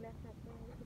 Black pepper.